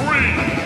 Three, two, one.